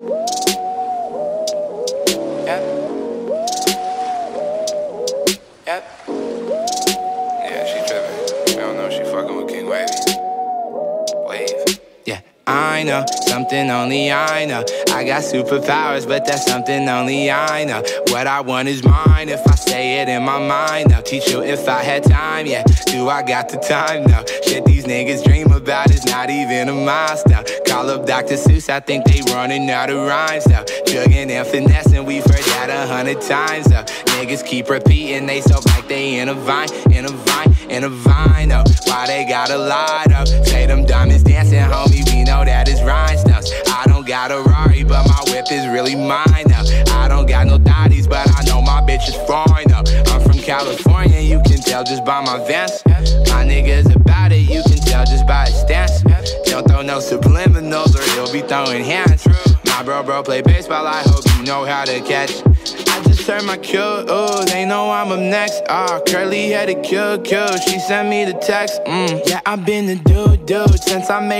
Yep. Yep. Yeah, she tripping. I don't know. She fucking with King Wavy. I know something only I know. I got superpowers, but that's something only I know. What I want is mine if I say it in my mind. I'll teach you if I had time, yeah. Do I got the time? No. Shit, these niggas dream about is not even a milestone. Call up Dr. Seuss, I think they running out of rhymes now. Jugging and finessing, we've heard that a hundred times now. Niggas keep repeating, they so like they in a vine, in a vine, in a vine. Why they gotta lie up? Say them diamonds dancing, homie, we know that it's rhinestones. I don't got a Rari, but my whip is really mine now. I don't got no daddies, but I know my bitch is fine now. I'm from California, you can tell just by my Vans. My niggas about it, you can tell just by his stance. Don't throw no subliminals or he'll be throwing hands. My bro, play baseball, I hope you know how to catch. I just heard my cue, ooh, they know I'm up next. Ah, curly headed cute, cute. She sent me the text, mm. Yeah, I've been the dude, dude, since I made.